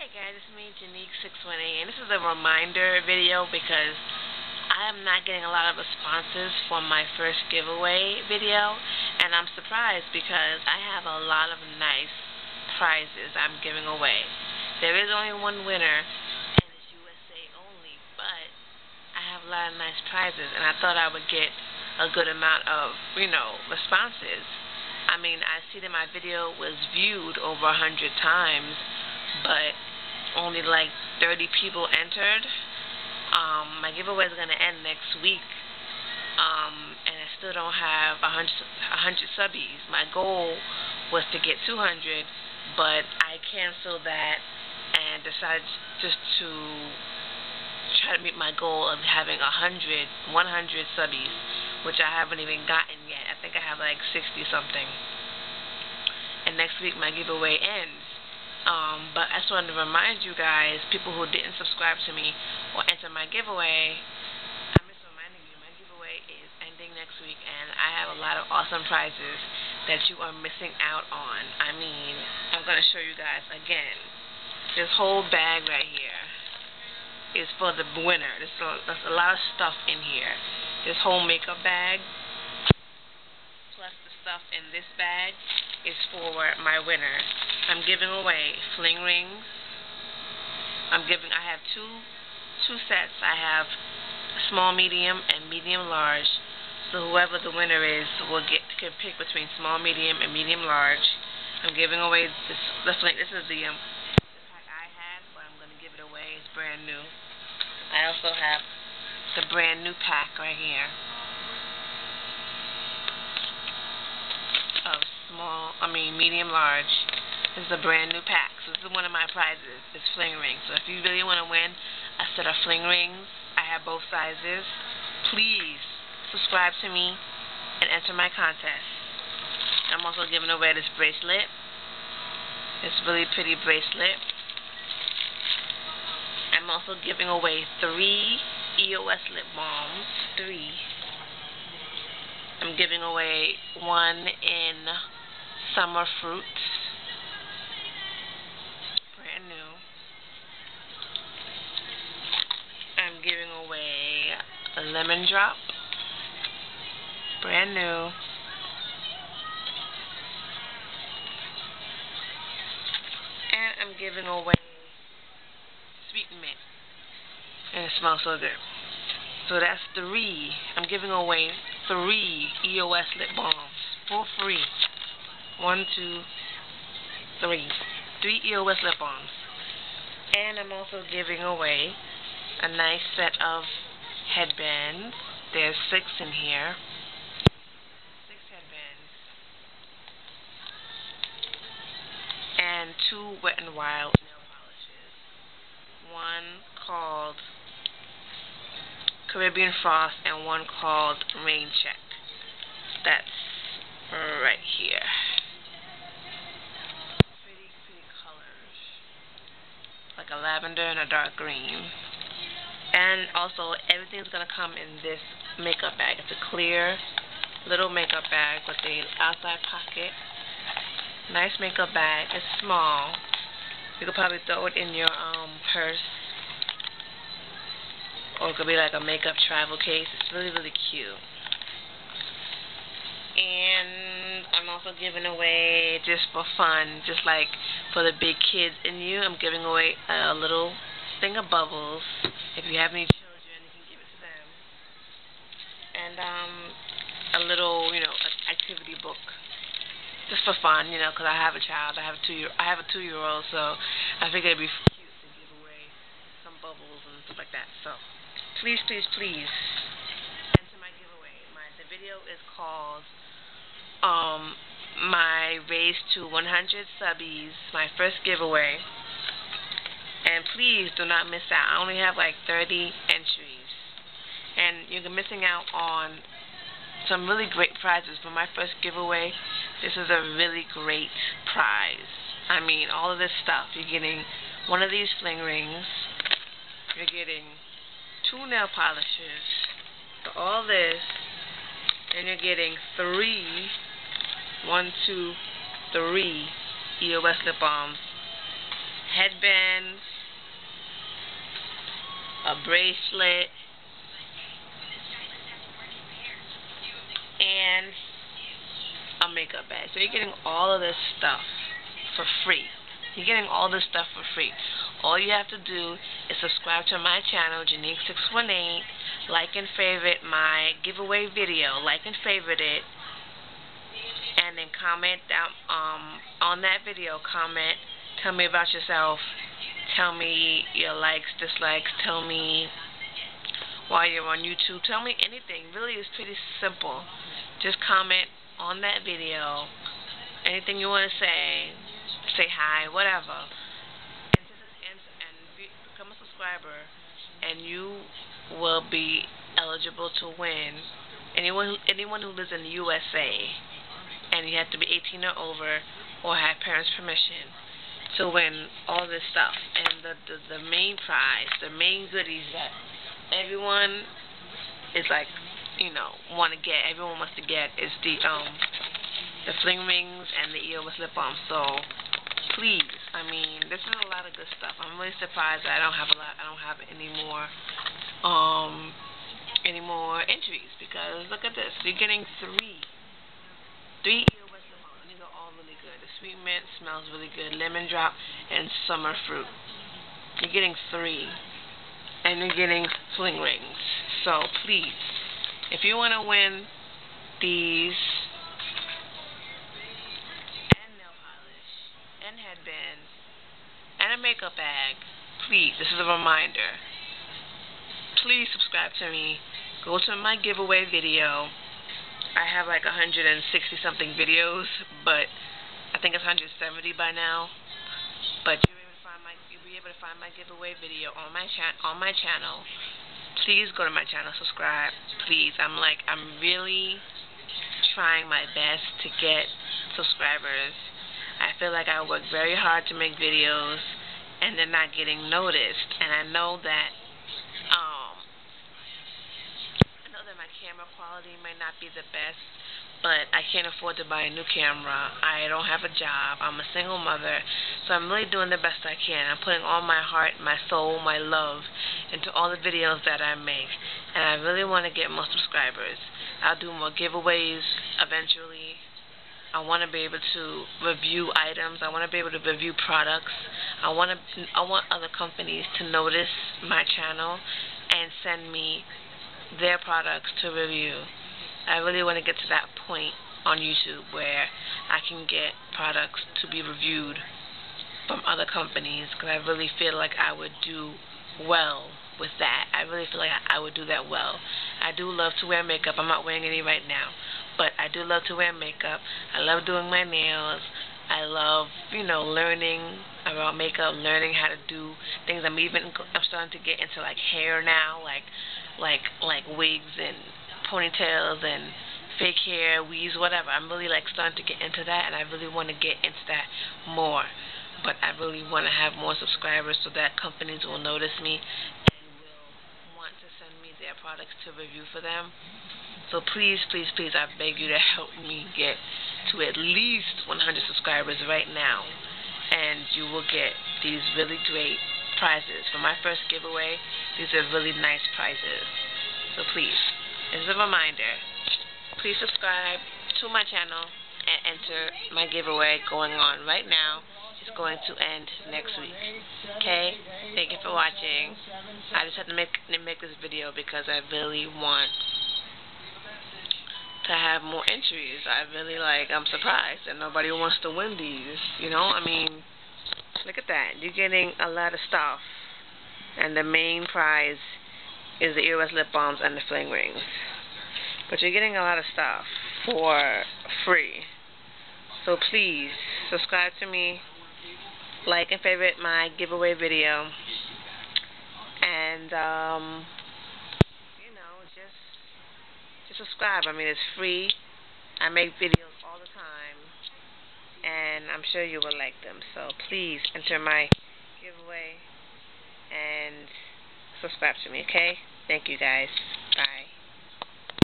Hey guys, it's me, Janique618, and this is a reminder video because I am not getting a lot of responses from my first giveaway video, and I'm surprised because I have a lot of nice prizes I'm giving away. There is only one winner, and it's USA only, but I have a lot of nice prizes, and I thought I would get a good amount of, you know, responses. I mean, I see that my video was viewed over a hundred times, but only like 30 people entered. Um, my giveaway is going to end next week, um, and I still don't have 100, 100 subbies. My goal was to get 200, but I canceled that and decided just to try to meet my goal of having 100, 100 subbies, which I haven't even gotten yet. I think I have like 60 something. And next week my giveaway ends. Um, but I just wanted to remind you guys, people who didn't subscribe to me or enter my giveaway, I'm just reminding you, my giveaway is ending next week, and I have a lot of awesome prizes that you are missing out on. I mean, I'm going to show you guys again. This whole bag right here is for the winner. There's a, there's a lot of stuff in here. This whole makeup bag, plus the stuff in this bag, is for my winner. I'm giving away fling rings. I'm giving, I have two, two sets. I have small, medium, and medium large. So whoever the winner is will get can pick between small, medium, and medium large. I'm giving away this. This, this is the um, the pack I had, but I'm going to give it away. It's brand new. I also have the brand new pack right here. Of small, I mean medium large. This is a brand new pack. So this is one of my prizes. It's fling rings. So if you really want to win a set of fling rings, I have both sizes. Please subscribe to me and enter my contest. I'm also giving away this bracelet. This really pretty bracelet. I'm also giving away three EOS lip balms. Three. I'm giving away one in summer fruits. Brand new. I'm giving away a lemon drop. Brand new. And I'm giving away sweet mint. And it smells so good. So that's three. I'm giving away three EOS lip balms for free. One, two, three. Three EOS lip balms. And I'm also giving away a nice set of headbands. There's six in here. Six headbands. And two Wet n Wild nail polishes. One called Caribbean Frost and one called Rain Check. Lavender and a dark green. And also, everything's going to come in this makeup bag. It's a clear little makeup bag with the outside pocket. Nice makeup bag. It's small. You could probably throw it in your um purse. Or it could be like a makeup travel case. It's really, really cute. And I'm also giving away, just for fun, just like for the big kids in you, I'm giving away a little thing of bubbles. If you have any children, you can give it to them. And um, a little, you know, activity book, just for fun, you know, because I have a child. I have a two year, I have a two year old, so I think it'd be cute to give away some bubbles and stuff like that. So please, please, please enter my giveaway. My the video is called um my race to 100 subbies, my first giveaway. And please do not miss out. I only have like 30 entries. And you're missing out on some really great prizes. For my first giveaway, this is a really great prize. I mean, all of this stuff. You're getting one of these fling rings. You're getting two nail polishes. All this. And you're getting three, one, two, three. EOS lip balms Headbands, a bracelet, and a makeup bag. So you're getting all of this stuff for free. You're getting all this stuff for free. All you have to do is subscribe to my channel, Janique618, like and favorite my giveaway video, like and favorite it, and then comment down um, on that video, comment, tell me about yourself, tell me your likes, dislikes, tell me while you're on YouTube, tell me anything. Really, it's pretty simple. Just comment on that video, anything you want to say, say hi, whatever, and, and, and become a subscriber, and you will be eligible to win. Anyone, anyone who lives in the USA, and you have to be 18 or over, or have parents' permission to win all this stuff. And the, the the main prize, the main goodies that everyone is like you know, want to get, everyone wants to get is the, um, the fling rings and the EOS lip balm. So, please, I mean, this is a lot of good stuff. I'm really surprised that I don't have a lot, I don't have any more, um, any more entries because look at this. You're getting three, three. These are all really good. The sweet mint smells really good. Lemon drop and summer fruit. You're getting three. And you're getting fling rings. So please, if you want to win these and nail polish and headbands and a makeup bag, please, this is a reminder. Please subscribe to me. Go to my giveaway video. I have like 160 something videos, but I think it's 170 by now. But you'll be able to find my, you'll be able to find my giveaway video on my on my channel please go to my channel, subscribe, please. I'm like, I'm really trying my best to get subscribers. I feel like I work very hard to make videos, and they're not getting noticed. And I know that, um, I know that my camera quality might not be the best, but I can't afford to buy a new camera. I don't have a job. I'm a single mother. So I'm really doing the best I can. I'm putting all my heart, my soul, my love into all the videos that I make. And I really want to get more subscribers. I'll do more giveaways eventually. I want to be able to review items. I want to be able to review products. I want to I want other companies to notice my channel and send me their products to review. I really want to get to that point on YouTube where I can get products to be reviewed from other companies because I really feel like I would do well with that. I really feel like I would do that well. I do love to wear makeup. I'm not wearing any right now, but I do love to wear makeup. I love doing my nails. I love, you know, learning about makeup, learning how to do things. I'm even I'm starting to get into like hair now, like like like wigs and ponytails and fake hair, weaves, whatever. I'm really like starting to get into that, and I really want to get into that more. But I really want to have more subscribers so that companies will notice me and will want to send me their products to review for them. So please, please, please, I beg you to help me get to at least 100 subscribers right now, and you will get these really great prizes. For my first giveaway, these are really nice prizes. So please. As a reminder, please subscribe to my channel and enter my giveaway going on right now. It's going to end next week. Okay? Thank you for watching. I just had to make make this video because I really want to have more entries. I really like I'm surprised that nobody wants to win these. You know, I mean look at that. You're getting a lot of stuff. And the main prize is the EOS lip balms and the fling rings. But you're getting a lot of stuff for free. So please, subscribe to me, like and favorite my giveaway video, and, um, you know, just, just subscribe. I mean, it's free. I make videos all the time, and I'm sure you will like them. So please enter my giveaway and subscribe to me, okay? Thank you, guys.